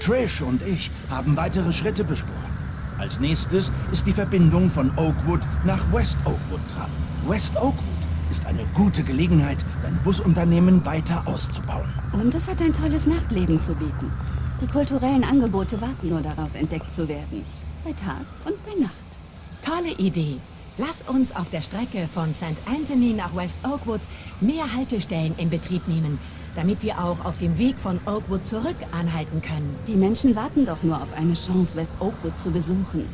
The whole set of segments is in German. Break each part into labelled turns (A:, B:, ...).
A: Trish und ich haben weitere Schritte besprochen. Als nächstes ist die Verbindung von Oakwood nach West Oakwood dran. West Oakwood ist eine gute Gelegenheit, dein Busunternehmen weiter auszubauen.
B: Und es hat ein tolles Nachtleben zu bieten. Die kulturellen Angebote warten nur darauf, entdeckt zu werden. Bei Tag und bei Nacht.
C: Tolle Idee. Lass uns auf der Strecke von St. Anthony nach West Oakwood mehr Haltestellen in Betrieb nehmen, damit wir auch auf dem Weg von Oakwood zurück anhalten können.
B: Die Menschen warten doch nur auf eine Chance, West Oakwood zu besuchen.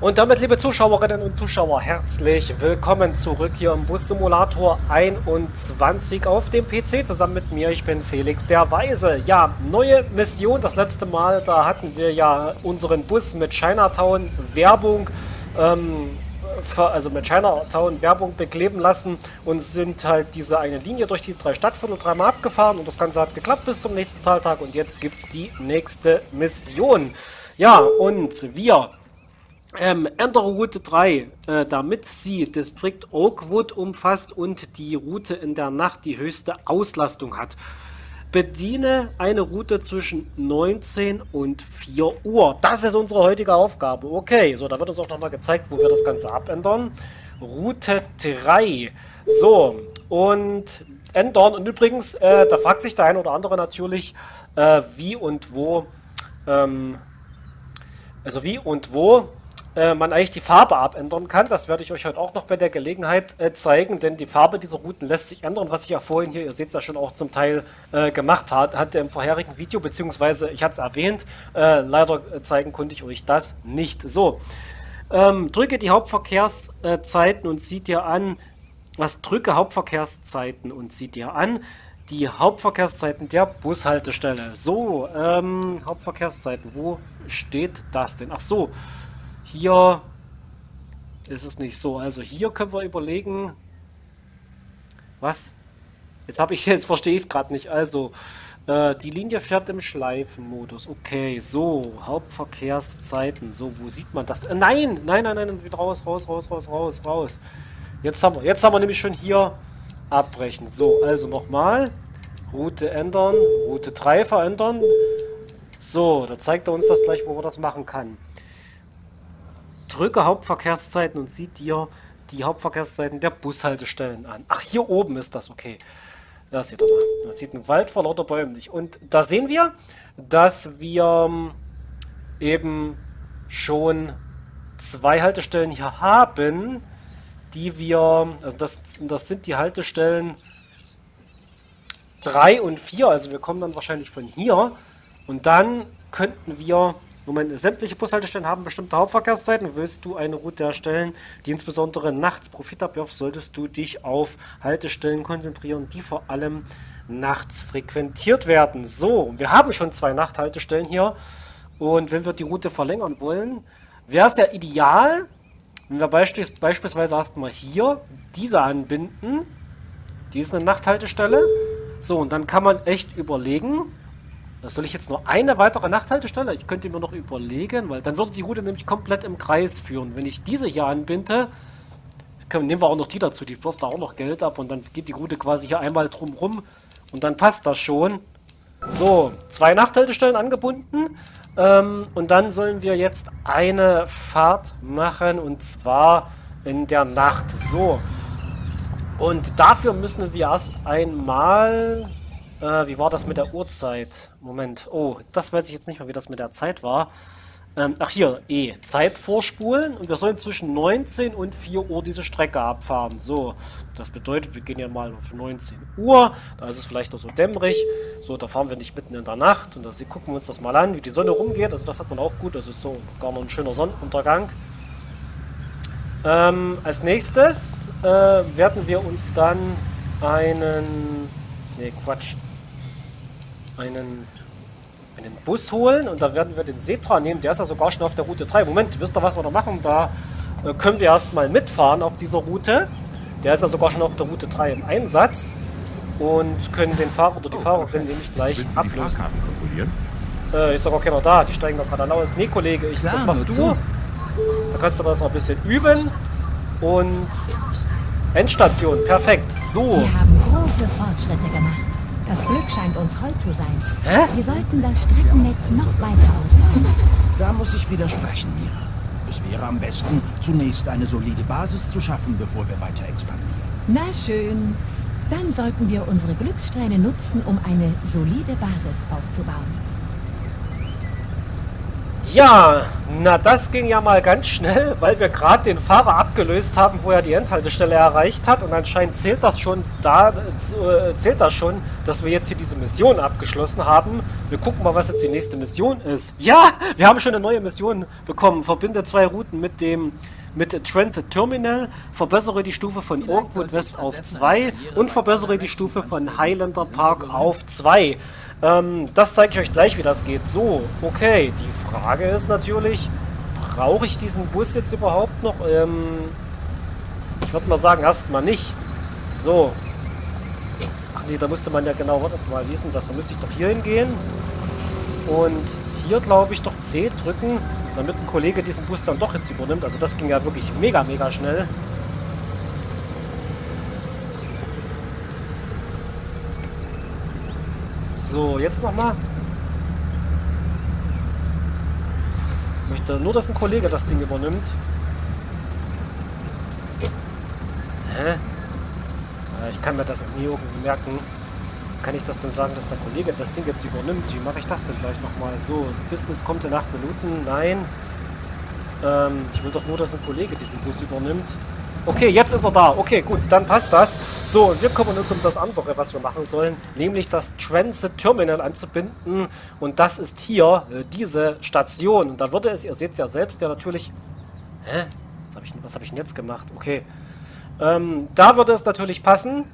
D: Und damit, liebe Zuschauerinnen und Zuschauer, herzlich willkommen zurück hier im Bus Simulator 21 auf dem PC zusammen mit mir. Ich bin Felix der Weise. Ja, neue Mission. Das letzte Mal, da hatten wir ja unseren Bus mit Chinatown Werbung, ähm, also mit Chinatown Werbung bekleben lassen und sind halt diese eine Linie durch diese drei Stadtviertel dreimal abgefahren und das Ganze hat geklappt bis zum nächsten Zahltag und jetzt gibt es die nächste Mission. Ja, und wir ähm, ändere Route 3, äh, damit sie District Oakwood umfasst und die Route in der Nacht die höchste Auslastung hat. Bediene eine Route zwischen 19 und 4 Uhr. Das ist unsere heutige Aufgabe. Okay, so, da wird uns auch nochmal gezeigt, wo wir das Ganze abändern. Route 3. So, und ändern. Und übrigens, äh, da fragt sich der eine oder andere natürlich, äh, wie und wo, ähm, also wie und wo äh, man eigentlich die Farbe abändern kann. Das werde ich euch heute auch noch bei der Gelegenheit äh, zeigen, denn die Farbe dieser Routen lässt sich ändern, was ich ja vorhin hier, ihr seht es ja schon auch zum Teil äh, gemacht hat, hatte im vorherigen Video, beziehungsweise ich hatte es erwähnt, äh, leider äh, zeigen konnte ich euch das nicht. So, ähm, drücke die Hauptverkehrszeiten und sieht dir an, was drücke Hauptverkehrszeiten und sieht dir an, die Hauptverkehrszeiten der Bushaltestelle. So, ähm, Hauptverkehrszeiten, wo steht das denn? Ach so, hier ist es nicht so. Also hier können wir überlegen. Was? Jetzt habe ich jetzt verstehe ich es gerade nicht. Also äh, die Linie fährt im Schleifenmodus. Okay, so Hauptverkehrszeiten. So, wo sieht man das? Äh, nein, nein, nein, nein, wieder raus, raus, raus, raus, raus, raus. Jetzt haben wir, jetzt haben wir nämlich schon hier abbrechen. So, also nochmal. Route ändern, Route 3 verändern. So, da zeigt er uns das gleich, wo man das machen kann drücke Hauptverkehrszeiten und sieht dir die Hauptverkehrszeiten der Bushaltestellen an. Ach, hier oben ist das, okay. Da seht ihr mal. Man sieht einen Wald vor lauter Bäumen nicht. Und da sehen wir, dass wir ähm, eben schon zwei Haltestellen hier haben, die wir, also das, das sind die Haltestellen 3 und 4, also wir kommen dann wahrscheinlich von hier und dann könnten wir Moment, sämtliche Bushaltestellen haben bestimmte Hauptverkehrszeiten. Willst du eine Route erstellen, die insbesondere nachts Profit abwirft, solltest du dich auf Haltestellen konzentrieren, die vor allem nachts frequentiert werden. So, wir haben schon zwei Nachthaltestellen hier. Und wenn wir die Route verlängern wollen, wäre es ja ideal, wenn wir beispielsweise, beispielsweise erstmal hier diese anbinden. Die ist eine Nachthaltestelle. So, und dann kann man echt überlegen, soll ich jetzt nur eine weitere Nachthaltestelle? Ich könnte mir noch überlegen, weil dann würde die Route nämlich komplett im Kreis führen. Wenn ich diese hier anbinde, können, nehmen wir auch noch die dazu, die wirft da auch noch Geld ab und dann geht die Route quasi hier einmal drum rum und dann passt das schon. So, zwei Nachthaltestellen angebunden ähm, und dann sollen wir jetzt eine Fahrt machen und zwar in der Nacht. So, und dafür müssen wir erst einmal äh, wie war das mit der Uhrzeit? Moment. Oh, das weiß ich jetzt nicht mehr, wie das mit der Zeit war. Ähm, ach hier, E. Zeit vorspulen. Und wir sollen zwischen 19 und 4 Uhr diese Strecke abfahren. So, das bedeutet, wir gehen ja mal auf 19 Uhr. Da ist es vielleicht noch so dämmerig. So, da fahren wir nicht mitten in der Nacht. Und da gucken wir uns das mal an, wie die Sonne rumgeht. Also das hat man auch gut. Das ist so gar noch ein schöner Sonnenuntergang. Ähm, als nächstes äh, werden wir uns dann einen... Ne, Quatsch einen, einen Bus holen und da werden wir den Setra nehmen. Der ist ja sogar schon auf der Route 3. Moment, wisst ihr, was wir da machen? Da äh, können wir erstmal mitfahren auf dieser Route. Der ist ja sogar schon auf der Route 3 im Einsatz und können den Fahrer oder die oh, Fahrerin nämlich gleich ablösen. Äh, ist aber keiner da, die steigen doch gerade aus. Nee, Kollege, ich, Klar, was machst du? Zu. Da kannst du das noch ein bisschen üben. Und Endstation, perfekt. So.
C: Wir haben große Fortschritte gemacht. Das Glück scheint uns hold zu sein.
D: Hä?
B: Wir sollten das Streckennetz noch weiter ausbauen.
A: Da muss ich widersprechen, Mira. Es wäre am besten, zunächst eine solide Basis zu schaffen, bevor wir weiter expandieren.
C: Na schön. Dann sollten wir unsere Glückssträhne nutzen, um eine solide Basis aufzubauen.
D: Ja, na das ging ja mal ganz schnell, weil wir gerade den Fahrer abgelöst haben, wo er die Endhaltestelle erreicht hat und anscheinend zählt das schon da äh, zählt das schon, dass wir jetzt hier diese Mission abgeschlossen haben. Wir gucken mal, was jetzt die nächste Mission ist. Ja, wir haben schon eine neue Mission bekommen. Verbinde zwei Routen mit dem mit Transit Terminal, verbessere die Stufe von Oakwood West auf 2 und verbessere die Stufe von Highlander Park auf 2. Ähm, das zeige ich euch gleich, wie das geht. So, okay, die Frage ist natürlich, brauche ich diesen Bus jetzt überhaupt noch? Ähm, ich würde mal sagen, erstmal nicht. So. Ach nee, da musste man ja genau, warte mal, wie ist denn das? Da müsste ich doch hier hingehen. Und hier, glaube ich, doch C drücken, damit ein Kollege diesen Bus dann doch jetzt übernimmt. Also das ging ja wirklich mega, mega schnell. So, jetzt nochmal. Ich möchte nur, dass ein Kollege das Ding übernimmt. Hä? Ich kann mir das auch nie irgendwie merken. Kann ich das denn sagen, dass der Kollege das Ding jetzt übernimmt? Wie mache ich das denn gleich nochmal? So, Business kommt in 8 Minuten. Nein. Ähm, ich will doch nur, dass ein Kollege diesen Bus übernimmt. Okay, jetzt ist er da. Okay, gut, dann passt das. So, und wir kommen uns um das andere, was wir machen sollen, nämlich das Transit Terminal anzubinden. Und das ist hier äh, diese Station. Und da würde es, ihr seht es ja selbst, ja natürlich... Hä? Was habe ich, hab ich denn jetzt gemacht? Okay. Ähm, da würde es natürlich passen,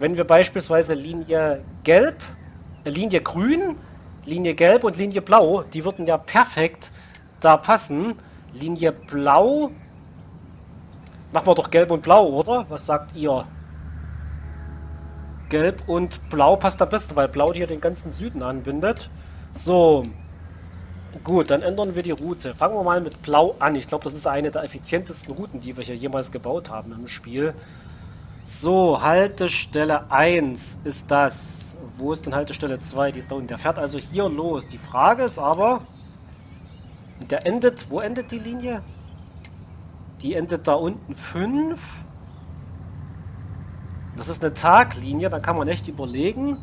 D: wenn wir beispielsweise Linie Gelb, äh, Linie Grün, Linie Gelb und Linie Blau, die würden ja perfekt da passen. Linie Blau Machen wir doch gelb und blau, oder? Was sagt ihr? Gelb und blau passt am besten, weil blau hier den ganzen Süden anbindet. So. Gut, dann ändern wir die Route. Fangen wir mal mit blau an. Ich glaube, das ist eine der effizientesten Routen, die wir hier jemals gebaut haben im Spiel. So, Haltestelle 1 ist das. Wo ist denn Haltestelle 2? Die ist da unten. Der fährt also hier los. Die Frage ist aber... Der endet... Wo endet die Linie? Die endet da unten 5. Das ist eine Taglinie, da kann man echt überlegen,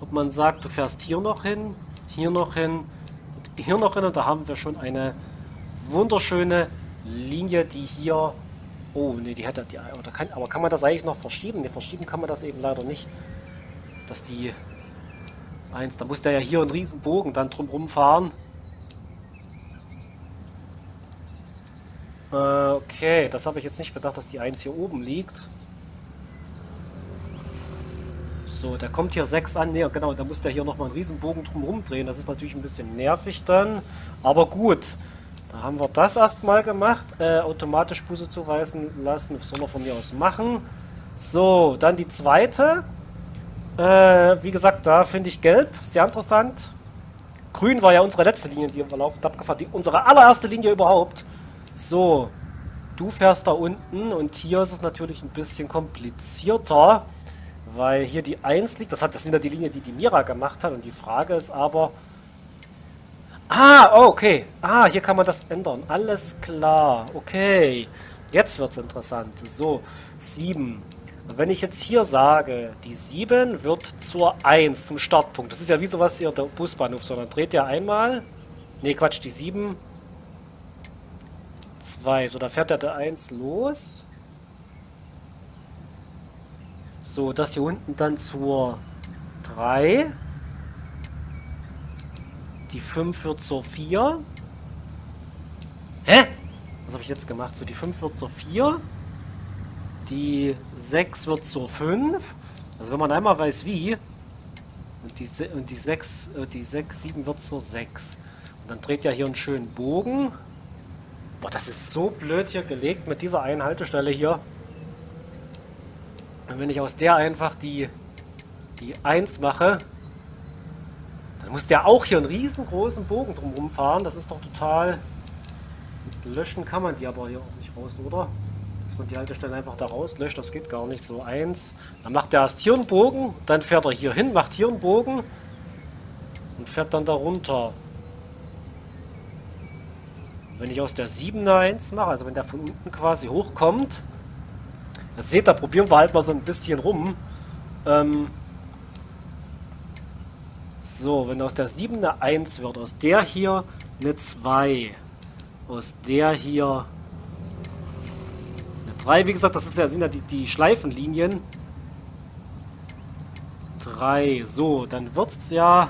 D: ob man sagt, du fährst hier noch hin, hier noch hin und hier noch hin. Und da haben wir schon eine wunderschöne Linie, die hier... Oh, ne, die hätte... Die, oder kann, aber kann man das eigentlich noch verschieben? Ne, verschieben kann man das eben leider nicht. Dass die... Eins, da muss der ja hier einen riesen Bogen dann drumrum fahren. Äh, okay, das habe ich jetzt nicht bedacht, dass die 1 hier oben liegt. So, der kommt hier 6 an. Ne, genau, da muss der hier nochmal einen Riesenbogen drum drehen. Das ist natürlich ein bisschen nervig dann. Aber gut. Da haben wir das erstmal gemacht. Äh, automatisch Busse zuweisen lassen. Das soll er von mir aus machen. So, dann die zweite. Äh, wie gesagt, da finde ich gelb. Sehr interessant. Grün war ja unsere letzte Linie, die wir laufen abgefahren. Die, unsere allererste Linie überhaupt. So, du fährst da unten und hier ist es natürlich ein bisschen komplizierter, weil hier die 1 liegt. Das, hat, das sind ja die Linien, die die Mira gemacht hat und die Frage ist aber... Ah, oh, okay. Ah, hier kann man das ändern. Alles klar. Okay. Jetzt wird es interessant. So, 7. Wenn ich jetzt hier sage, die 7 wird zur 1, zum Startpunkt. Das ist ja wie sowas hier der Busbahnhof, sondern dreht ja einmal. Ne, Quatsch, die 7 2. So, da fährt der 1 los. So, das hier unten dann zur 3. Die 5 wird zur 4. Hä? Was habe ich jetzt gemacht? So, die 5 wird zur 4. Die 6 wird zur 5. Also wenn man einmal weiß wie. Und die, und die 6, äh, die 6, 7 wird zur 6. Und dann dreht ja hier einen schönen Bogen. Boah, das ist so blöd hier gelegt mit dieser einen Haltestelle hier. Und wenn ich aus der einfach die, die 1 mache, dann muss der auch hier einen riesengroßen Bogen drumherum fahren. Das ist doch total... Löschen kann man die aber hier auch nicht raus, oder? Dass man die Haltestelle einfach da rauslöscht, das geht gar nicht. So, eins. Dann macht er erst hier einen Bogen, dann fährt er hier hin, macht hier einen Bogen und fährt dann da runter. Wenn ich aus der 7 eine 1 mache, also wenn der von unten quasi hochkommt, das seht ihr, probieren wir halt mal so ein bisschen rum. Ähm so, wenn aus der 7 eine 1 wird, aus der hier eine 2, aus der hier eine 3, wie gesagt, das ist ja, sind ja die, die Schleifenlinien. 3, so, dann wird es ja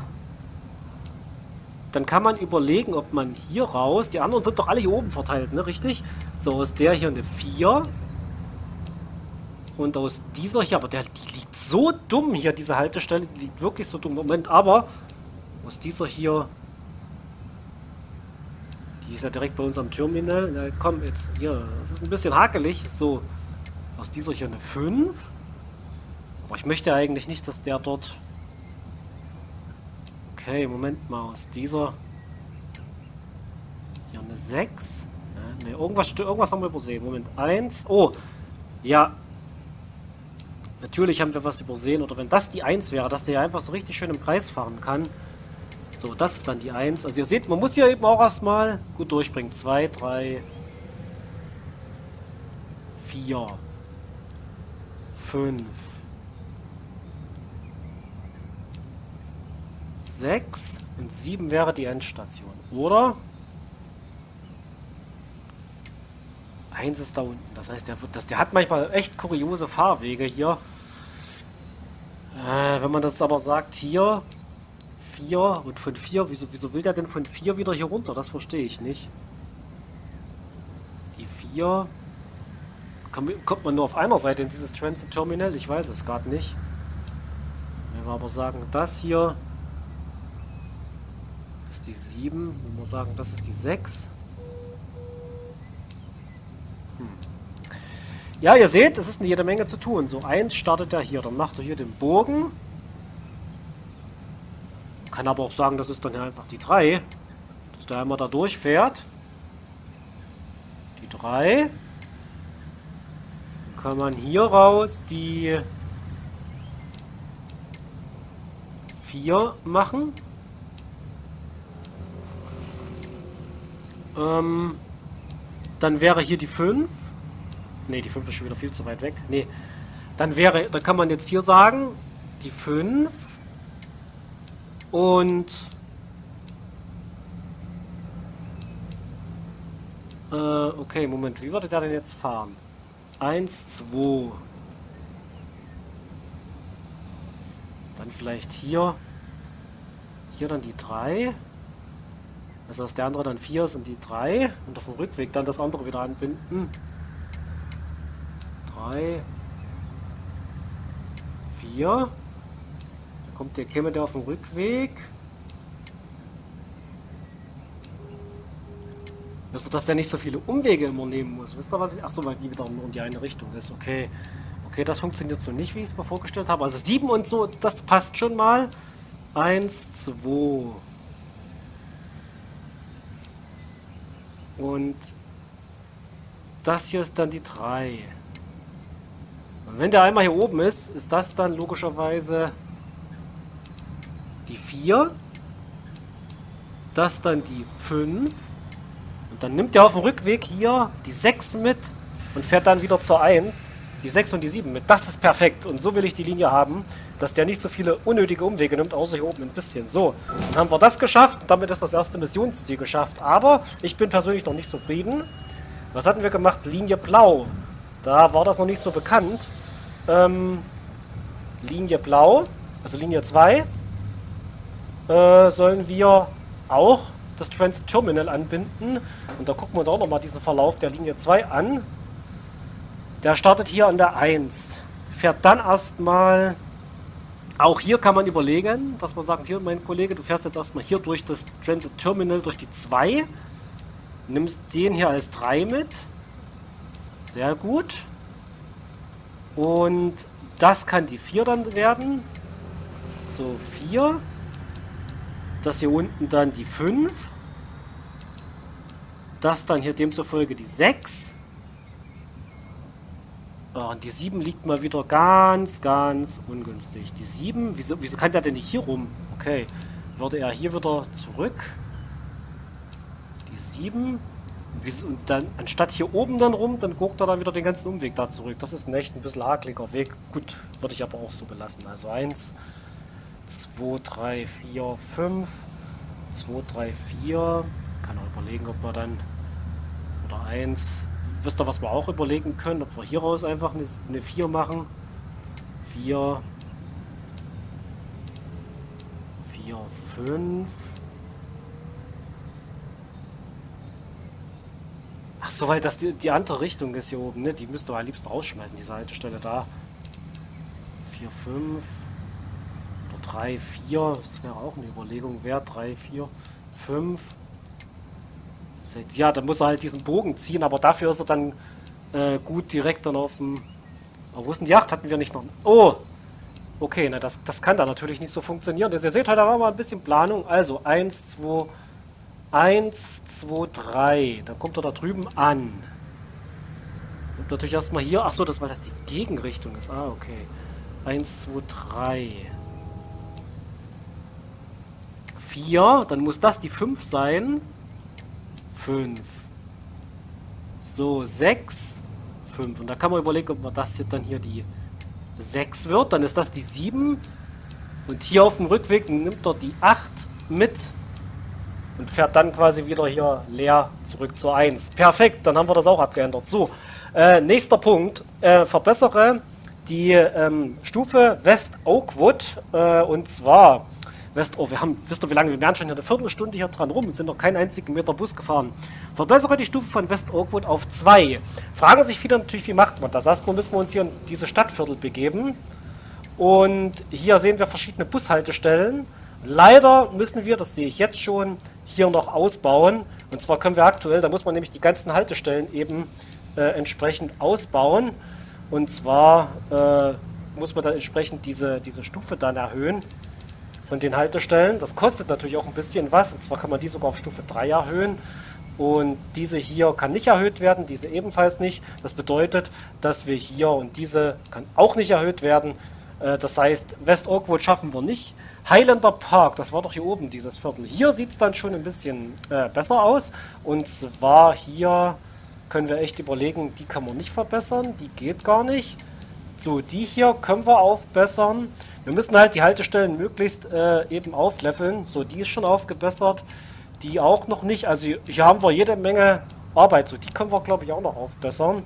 D: dann kann man überlegen, ob man hier raus, die anderen sind doch alle hier oben verteilt, ne, richtig? So, aus der hier eine 4. Und aus dieser hier, aber der, liegt so dumm hier, diese Haltestelle, die liegt wirklich so dumm. Moment, aber aus dieser hier, die ist ja direkt bei unserem Terminal. Na komm, jetzt, hier, das ist ein bisschen hakelig. So, aus dieser hier eine 5. Aber ich möchte eigentlich nicht, dass der dort Okay, Moment mal, aus dieser... Hier eine 6. Ne, irgendwas, irgendwas haben wir übersehen. Moment, 1. Oh, ja. Natürlich haben wir was übersehen. Oder wenn das die 1 wäre, dass der einfach so richtig schön im Kreis fahren kann. So, das ist dann die 1. Also ihr seht, man muss hier eben auch erstmal gut durchbringen. 2, 3, 4, 5, 6 und 7 wäre die Endstation. Oder? 1 ist da unten. Das heißt, der, wird, das, der hat manchmal echt kuriose Fahrwege hier. Äh, wenn man das aber sagt, hier 4 und von 4, wieso, wieso will der denn von 4 wieder hier runter? Das verstehe ich nicht. Die 4 kommt man nur auf einer Seite in dieses Transit Terminal? Ich weiß es gerade nicht. Wenn wir aber sagen, das hier ist die 7. Wenn wir sagen, das ist die 6. Ja, ihr seht, es ist eine jede Menge zu tun. So, 1 startet er hier. Dann macht er hier den Bogen. Kann aber auch sagen, das ist dann ja einfach die 3. Dass der einmal da durchfährt. Die 3. Kann man hier raus die 4 machen. Ähm, dann wäre hier die 5. Ne, die 5 ist schon wieder viel zu weit weg. Ne, dann wäre, da kann man jetzt hier sagen, die 5 und äh, okay, Moment, wie würde der denn jetzt fahren? 1, 2 Dann vielleicht hier hier dann die 3 also dass der andere dann 4 ist und die 3 und auf dem Rückweg dann das andere wieder anbinden. 3 4 Da kommt der käme der auf dem Rückweg. Also, dass der nicht so viele Umwege immer nehmen muss. Wisst ihr was? Ich, achso, weil die wieder nur in die eine Richtung ist. Okay. Okay, das funktioniert so nicht, wie ich es mir vorgestellt habe. Also 7 und so, das passt schon mal. 1, 2, Und das hier ist dann die 3. Wenn der einmal hier oben ist, ist das dann logischerweise die 4. Das dann die 5. Und dann nimmt er auf dem Rückweg hier die 6 mit und fährt dann wieder zur 1 die 6 und die 7 mit. Das ist perfekt. Und so will ich die Linie haben, dass der nicht so viele unnötige Umwege nimmt, außer hier oben ein bisschen. So, dann haben wir das geschafft. Damit ist das erste Missionsziel geschafft. Aber ich bin persönlich noch nicht zufrieden. Was hatten wir gemacht? Linie Blau. Da war das noch nicht so bekannt. Ähm, Linie Blau, also Linie 2, äh, sollen wir auch das Transit Terminal anbinden. Und da gucken wir uns auch nochmal diesen Verlauf der Linie 2 an. Der startet hier an der 1. Fährt dann erstmal... Auch hier kann man überlegen, dass man sagt, hier mein Kollege, du fährst jetzt erstmal hier durch das Transit Terminal, durch die 2. Nimmst den hier als 3 mit. Sehr gut. Und das kann die 4 dann werden. So, 4. Das hier unten dann die 5. Das dann hier demzufolge die 6. Oh, und die 7 liegt mal wieder ganz, ganz ungünstig. Die 7, wieso, wieso kann der denn nicht hier rum? Okay, würde er hier wieder zurück. Die 7. Und dann, anstatt hier oben dann rum, dann guckt er dann wieder den ganzen Umweg da zurück. Das ist ein echt ein bisschen hakeliger Weg. Gut, würde ich aber auch so belassen. Also 1, 2, 3, 4, 5, 2, 3, 4. Kann auch überlegen, ob wir dann... Oder 1. Wisst ihr, was wir auch überlegen können? Ob wir hier raus einfach eine, eine 4 machen. 4. 4, 5. Ach so, weil das die, die andere Richtung ist hier oben, ne? Die müsste wir am liebsten rausschmeißen, diese Haltestelle da. 4, 5. Oder 3, 4. Das wäre auch eine Überlegung. Wer? 3, 4, 5. Ja, dann muss er halt diesen Bogen ziehen, aber dafür ist er dann äh, gut direkt dann auf dem... Aber wo ist denn die Yacht? Hatten wir nicht noch... Oh! Okay, na das, das kann da natürlich nicht so funktionieren. Also ihr seht halt, da war mal ein bisschen Planung. Also 1, 2, 1, 2, 3. Dann kommt er da drüben an. Und natürlich erstmal hier. Achso, das weil das die Gegenrichtung ist. Ah, okay. 1, 2, 3. 4. Dann muss das die 5 sein. 5. So, 6. 5. Und da kann man überlegen, ob man das hier dann hier die 6 wird. Dann ist das die 7. Und hier auf dem Rückweg nimmt er die 8 mit und fährt dann quasi wieder hier leer zurück zur 1. Perfekt, dann haben wir das auch abgeändert. So, äh, nächster Punkt. Äh, verbessere die ähm, Stufe West Oakwood äh, und zwar West, oh, wir haben, wisst ihr wie lange, wir werden schon eine Viertelstunde hier dran rum und sind noch keinen einzigen Meter Bus gefahren. Verbessere die Stufe von West Oakwood auf 2. Fragen sich viele natürlich, wie macht man das? Erstmal müssen wir uns hier in diese Stadtviertel begeben und hier sehen wir verschiedene Bushaltestellen. Leider müssen wir, das sehe ich jetzt schon, hier noch ausbauen. Und zwar können wir aktuell, da muss man nämlich die ganzen Haltestellen eben äh, entsprechend ausbauen. Und zwar äh, muss man dann entsprechend diese, diese Stufe dann erhöhen von den Haltestellen. Das kostet natürlich auch ein bisschen was. Und zwar kann man die sogar auf Stufe 3 erhöhen. Und diese hier kann nicht erhöht werden, diese ebenfalls nicht. Das bedeutet, dass wir hier und diese kann auch nicht erhöht werden. Äh, das heißt, West Oakwood schaffen wir nicht. Highlander Park, das war doch hier oben, dieses Viertel. Hier sieht es dann schon ein bisschen äh, besser aus. Und zwar hier können wir echt überlegen, die kann man nicht verbessern, die geht gar nicht. So, die hier können wir aufbessern. Wir müssen halt die Haltestellen möglichst äh, eben aufleveln. So, die ist schon aufgebessert. Die auch noch nicht. Also hier haben wir jede Menge Arbeit. So, die können wir glaube ich auch noch aufbessern.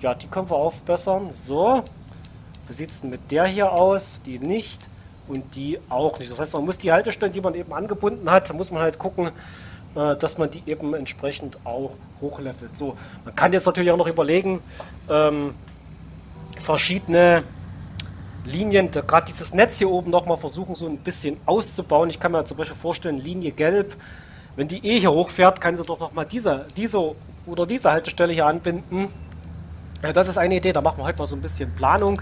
D: Ja, die können wir aufbessern. So. Wie sieht es denn mit der hier aus? Die nicht und die auch nicht. Das heißt, man muss die Haltestellen, die man eben angebunden hat, muss man halt gucken, äh, dass man die eben entsprechend auch hochlevelt. So, man kann jetzt natürlich auch noch überlegen, ähm, verschiedene Linien, gerade dieses Netz hier oben nochmal versuchen so ein bisschen auszubauen. Ich kann mir zum Beispiel vorstellen, Linie Gelb, wenn die eh hier hochfährt, kann sie doch nochmal diese, diese oder diese Haltestelle hier anbinden. Ja, das ist eine Idee, da machen wir heute mal so ein bisschen Planung.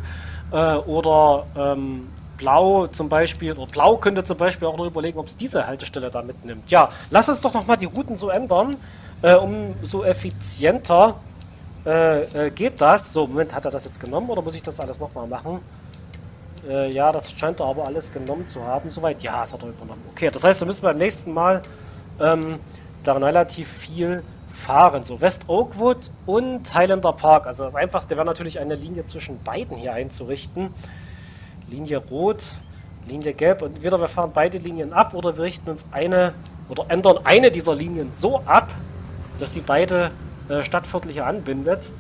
D: Äh, oder ähm, Blau zum Beispiel, oder Blau könnte zum Beispiel auch noch überlegen, ob es diese Haltestelle da mitnimmt. Ja, lass uns doch nochmal die Routen so ändern, äh, um so effizienter äh, äh, geht das. So, Moment, hat er das jetzt genommen oder muss ich das alles nochmal machen? Äh, ja, das scheint er aber alles genommen zu haben. Soweit, ja, das hat er übernommen. Okay, das heißt, da müssen wir beim nächsten Mal ähm, da relativ viel fahren. So, West Oakwood und Highlander Park. Also das Einfachste wäre natürlich eine Linie zwischen beiden hier einzurichten. Linie Rot, Linie Gelb und entweder wir fahren beide Linien ab oder wir richten uns eine oder ändern eine dieser Linien so ab, dass sie beide äh, Stadtviertel hier anbindet.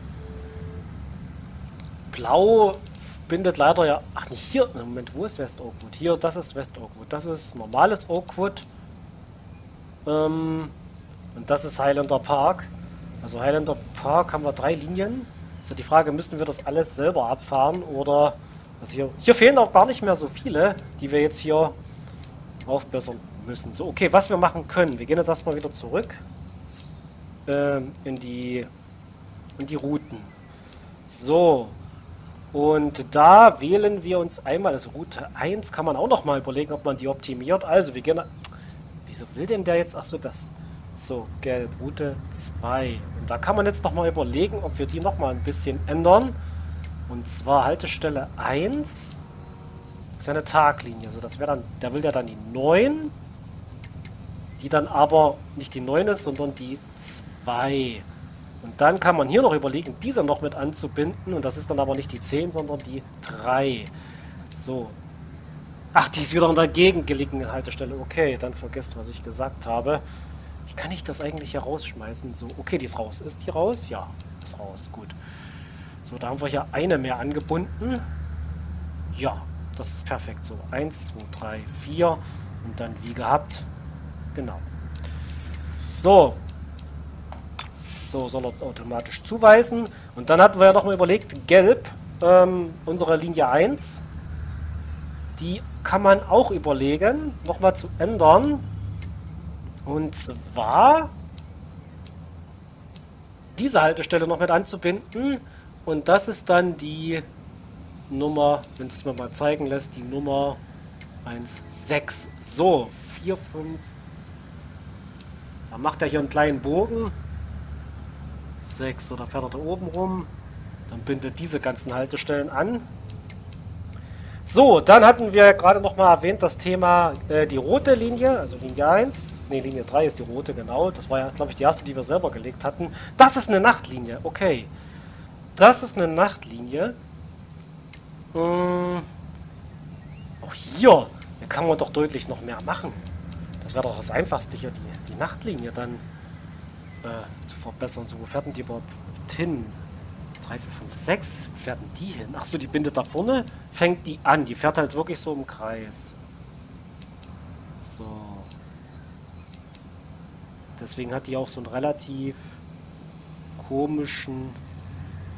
D: Blau bindet leider ja... Ach, nicht hier. Moment, wo ist West Oakwood? Hier, das ist West Oakwood. Das ist normales Oakwood. Ähm, und das ist Highlander Park. Also Highlander Park haben wir drei Linien. Also die Frage, müssten wir das alles selber abfahren oder also hier, hier fehlen auch gar nicht mehr so viele, die wir jetzt hier aufbessern müssen. So, okay, was wir machen können. Wir gehen jetzt erstmal wieder zurück äh, in, die, in die Routen. So, und da wählen wir uns einmal, also Route 1 kann man auch noch mal überlegen, ob man die optimiert. Also, wir gehen... Wieso will denn der jetzt... Achso, das... So, gelb, Route 2. Und da kann man jetzt noch mal überlegen, ob wir die noch mal ein bisschen ändern. Und zwar Haltestelle 1 ist ja eine Taglinie. Also das wäre dann, der will ja dann die 9, die dann aber nicht die 9 ist, sondern die 2. Und dann kann man hier noch überlegen, diese noch mit anzubinden. Und das ist dann aber nicht die 10, sondern die 3. So. Ach, die ist wieder an der gegengelegenen Haltestelle. Okay, dann vergesst, was ich gesagt habe. Kann ich das eigentlich hier rausschmeißen? So, okay, die ist raus. Ist die raus? Ja, ist raus. Gut. So, da haben wir hier eine mehr angebunden. Ja, das ist perfekt. So, 1, 2, 3, 4 und dann wie gehabt. Genau. So. So soll er automatisch zuweisen. Und dann hatten wir ja nochmal überlegt, gelb, ähm, unsere Linie 1, die kann man auch überlegen, nochmal zu ändern. Und zwar diese Haltestelle noch mit anzubinden. Und das ist dann die Nummer, wenn es mir mal zeigen lässt, die Nummer 1, 6. So, 4, 5. Da macht er hier einen kleinen Bogen. 6. So, da fährt er da oben rum. Dann bindet diese ganzen Haltestellen an. So, dann hatten wir gerade noch mal erwähnt das Thema äh, die rote Linie, also Linie 1. Ne, Linie 3 ist die rote, genau. Das war ja, glaube ich, die erste, die wir selber gelegt hatten. Das ist eine Nachtlinie, okay. Das ist eine Nachtlinie. Hm. Auch hier, hier kann man doch deutlich noch mehr machen. Das wäre doch das Einfachste hier, die, die Nachtlinie dann äh, zu verbessern. So, wo fährt denn die überhaupt hin? 3, 4, 5, 6. Wo fährt denn die hin? Achso, die bindet da vorne, fängt die an. Die fährt halt wirklich so im Kreis. So. Deswegen hat die auch so einen relativ komischen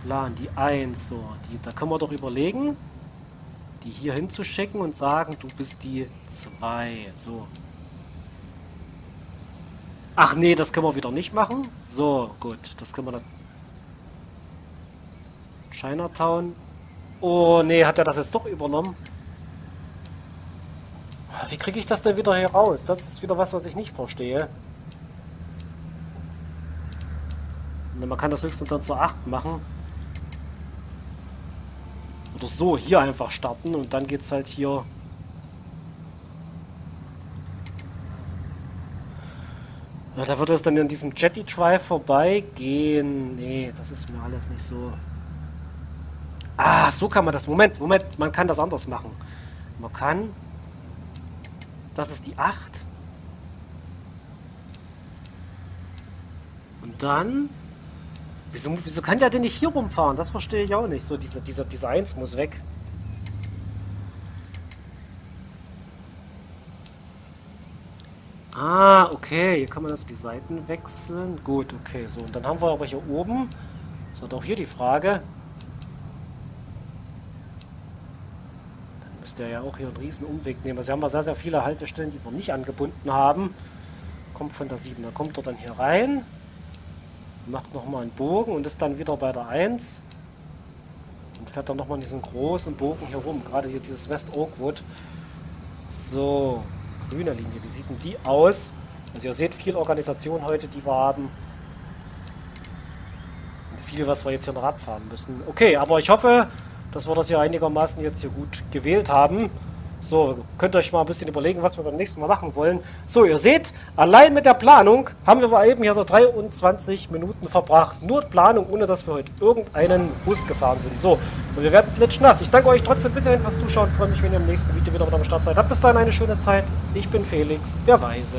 D: Plan. Die 1, so. Die, da können wir doch überlegen, die hier hinzuschicken und sagen, du bist die 2. So. Ach nee, das können wir wieder nicht machen. So, gut. Das können wir dann... Chinatown. Oh, nee, hat er das jetzt doch übernommen? Wie kriege ich das denn wieder hier raus? Das ist wieder was, was ich nicht verstehe. Man kann das höchstens dann zur 8 machen. Oder so, hier einfach starten und dann geht's halt hier... Da würde es dann in diesem Jetty Drive vorbeigehen. Nee, das ist mir alles nicht so... Ah, so kann man das... Moment, Moment, man kann das anders machen. Man kann... Das ist die 8. Und dann... Wieso, wieso kann der denn nicht hier rumfahren? Das verstehe ich auch nicht. So, dieser, dieser, dieser 1 muss weg. Ah, okay. Hier kann man also die Seiten wechseln. Gut, okay. So, und dann haben wir aber hier oben... So, auch hier die Frage. Müsste ja auch hier einen riesen Umweg nehmen. Also haben wir sehr, sehr viele Haltestellen, die wir nicht angebunden haben. Kommt von der 7. Da kommt er dann hier rein macht nochmal einen Bogen und ist dann wieder bei der 1 und fährt dann nochmal diesen großen Bogen hier rum. Gerade hier dieses West Oakwood. So, grüne Linie. Wie sieht denn die aus? Also ihr seht viel Organisation heute, die wir haben. Und viel, was wir jetzt hier noch abfahren müssen. Okay, aber ich hoffe, dass wir das hier einigermaßen jetzt hier gut gewählt haben. So, könnt ihr euch mal ein bisschen überlegen, was wir beim nächsten Mal machen wollen. So, ihr seht, allein mit der Planung haben wir mal eben hier so 23 Minuten verbracht. Nur Planung, ohne dass wir heute irgendeinen Bus gefahren sind. So, und wir werden nass. Ich danke euch trotzdem bis hierhin fürs Zuschauen. Freue mich, wenn ihr im nächsten Video wieder mit am Start seid. Habt bis dahin eine schöne Zeit. Ich bin Felix, der Weise.